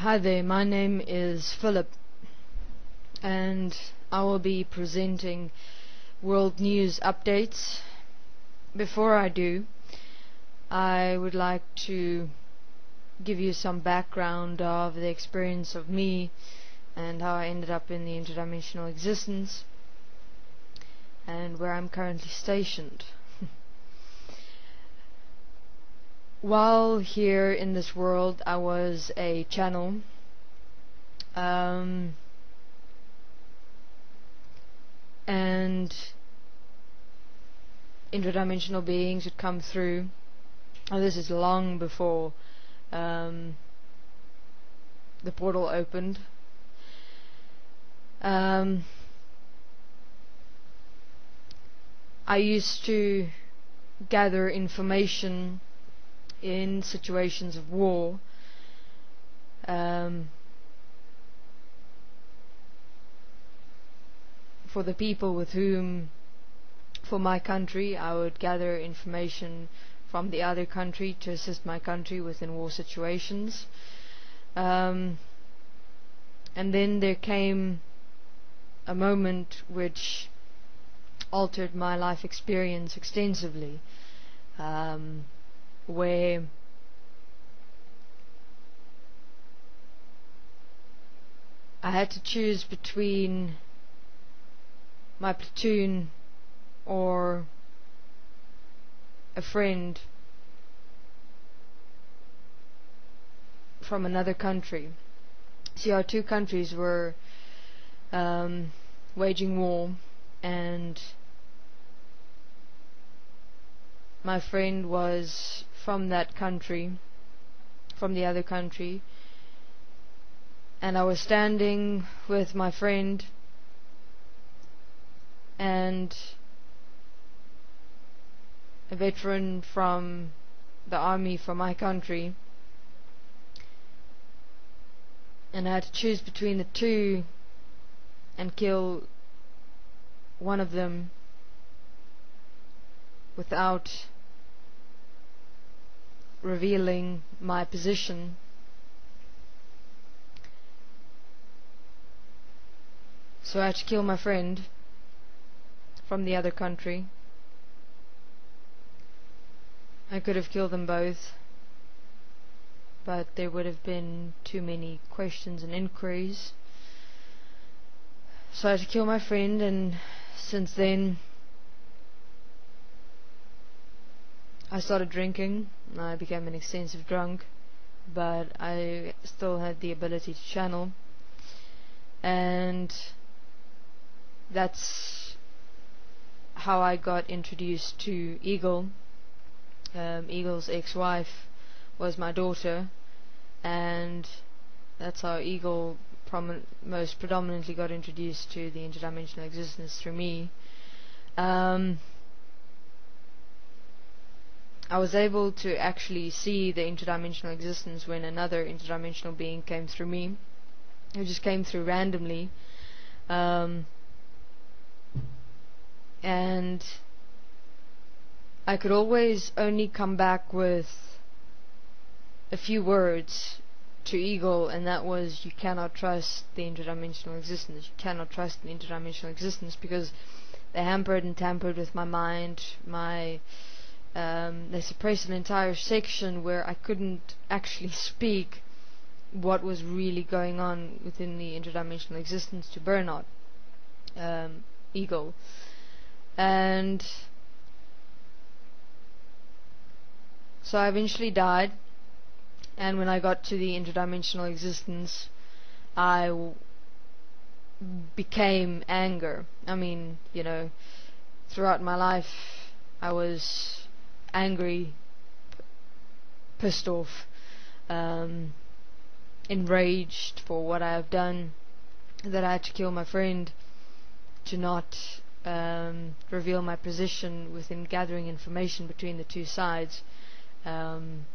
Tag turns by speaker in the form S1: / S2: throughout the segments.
S1: Hi there, my name is Phillip, and I will be presenting world news updates. Before I do, I would like to give you some background of the experience of me and how I ended up in the interdimensional existence and where I'm currently stationed. While here in this world, I was a channel. Um, and interdimensional beings would come through. Oh, this is long before um, the portal opened. Um, I used to gather information in situations of war um, for the people with whom for my country I would gather information from the other country to assist my country within war situations. Um, and then there came a moment which altered my life experience extensively. Um, where I had to choose between my platoon or a friend from another country. See, our two countries were um, waging war, and my friend was from that country, from the other country, and I was standing with my friend and a veteran from the army from my country. And I had to choose between the two and kill one of them without revealing my position. So I had to kill my friend from the other country. I could have killed them both, but there would have been too many questions and inquiries. So I had to kill my friend, and since then I started drinking. I became an extensive drunk, but I still had the ability to channel, and that's how I got introduced to Eagle. Um, Eagle's ex-wife was my daughter, and that's how Eagle most predominantly got introduced to the interdimensional existence through me. Um, I was able to actually see the interdimensional existence when another interdimensional being came through me. It just came through randomly. Um, and I could always only come back with a few words to Eagle, and that was you cannot trust the interdimensional existence. You cannot trust the interdimensional existence because they hampered and tampered with my mind, my um, they suppressed an entire section where I couldn't actually speak what was really going on within the interdimensional existence to Bernard um, Eagle. And so I eventually died. And when I got to the interdimensional existence I became anger. I mean you know throughout my life I was angry, pissed off, um, enraged for what I have done, that I had to kill my friend, to not um, reveal my position within gathering information between the two sides. Um,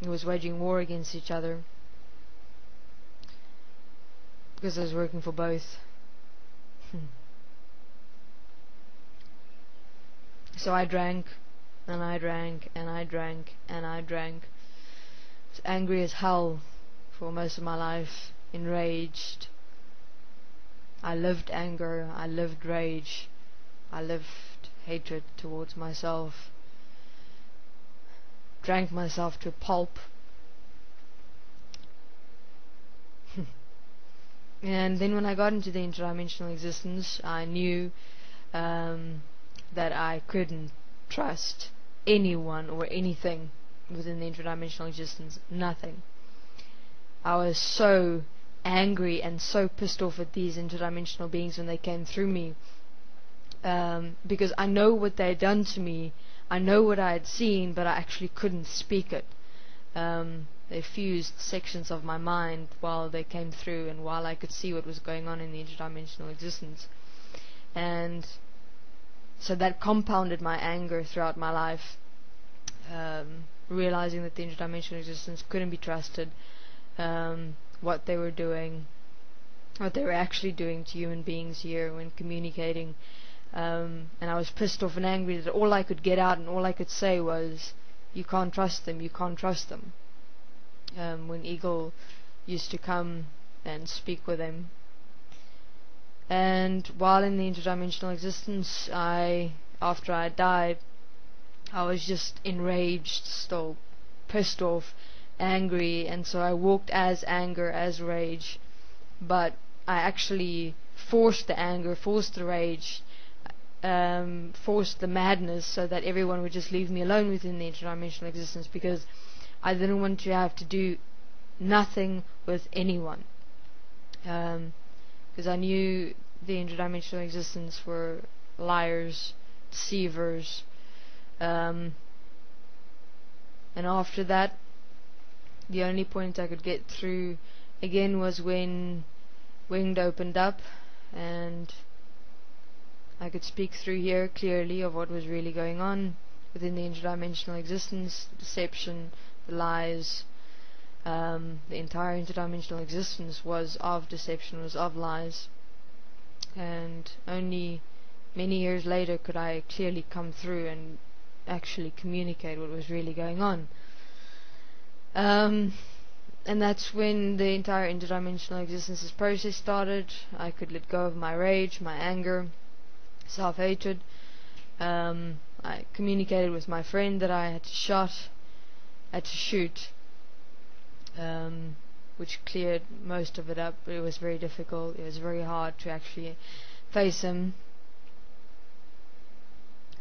S1: it was waging war against each other because I was working for both. so I drank and I drank and I drank and I drank. Was angry as hell for most of my life, enraged. I lived anger, I lived rage, I lived hatred towards myself, drank myself to pulp. and then when I got into the interdimensional existence, I knew um, that I couldn't trust anyone or anything within the interdimensional existence. Nothing. I was so angry and so pissed off at these interdimensional beings when they came through me um, because I know what they had done to me. I know what I had seen, but I actually couldn't speak it. Um, they fused sections of my mind while they came through and while I could see what was going on in the interdimensional existence. And so that compounded my anger throughout my life, um, realizing that the interdimensional existence couldn't be trusted, um, what they were doing, what they were actually doing to human beings here when communicating. Um, and I was pissed off and angry that all I could get out and all I could say was, "You can't trust them. You can't trust them." Um, when Eagle used to come and speak with him, and while in the interdimensional existence I after I died I was just enraged still pissed off angry and so I walked as anger as rage. But I actually forced the anger forced the rage um, forced the madness so that everyone would just leave me alone within the interdimensional existence because I didn't want to have to do nothing with anyone. Um, because I knew the interdimensional existence were liars, deceivers, um, and after that, the only point I could get through again was when Winged opened up and I could speak through here clearly of what was really going on within the interdimensional existence, the deception, the lies, um, the entire interdimensional existence was of deception, was of lies. And only many years later could I clearly come through and actually communicate what was really going on. Um, and that's when the entire interdimensional existences process started. I could let go of my rage, my anger, self-hatred. Um, I communicated with my friend that I had to shot, had to shoot, um, which cleared most of it up. But it was very difficult. It was very hard to actually face him.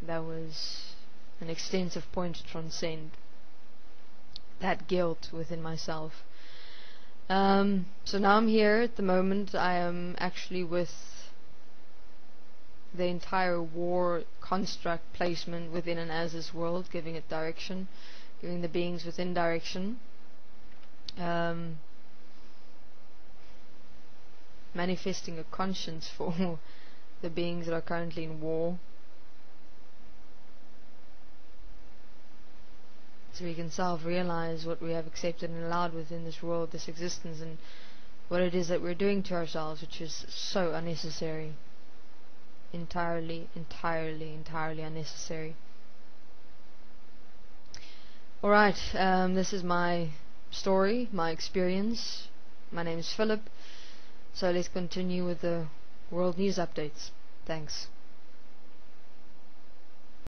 S1: That was an extensive point to transcend that guilt within myself. Um, so now I'm here at the moment. I am actually with the entire war construct placement within an as world, giving it direction, giving the beings within direction um, manifesting a conscience for the beings that are currently in war. So we can self-realize what we have accepted and allowed within this world, this existence, and what it is that we're doing to ourselves, which is so unnecessary. Entirely, entirely, entirely unnecessary. Alright, um, this is my story, my experience. My name is Phillip. So let's continue with the world news updates. Thanks.